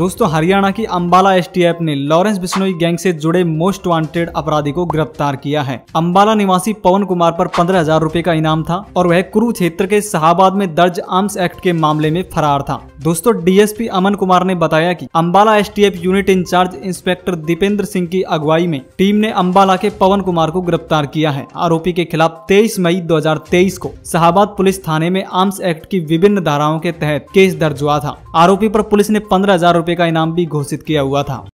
दोस्तों, हरियाणा की अंबाला एसटीएफ ने लॉरेंस बिश्नोई गैंग से जुड़े मोस्ट वांटेड अपराधी को गिरफ़्तार किया है। अंबाला निवासी पवन कुमार पर पंद्रह हज़ार रूपए का इनाम था और वह कुरुक्षेत्र के शाहबाद में दर्ज आर्म्स एक्ट के मामले में फरार था। दोस्तों डीएसपी अमन कुमार ने बताया कि Ambala STF unit incharge inspector Dipendra Singh की अगुवाई में टीम ने अंबाला के पवन कुमार को गिरफ़्तार किया है। आरोपी के खिलाफ तेईस मई दो हज़ार तेईस को शाहबाद पुलिस थाने में आर्म्स एक्ट की विभिन्न धाराओं के तहत केस दर्ज हुआ था। आरोपी पर पुलिस ने पंद्रह रुपए का इनाम भी घोषित किया हुआ था।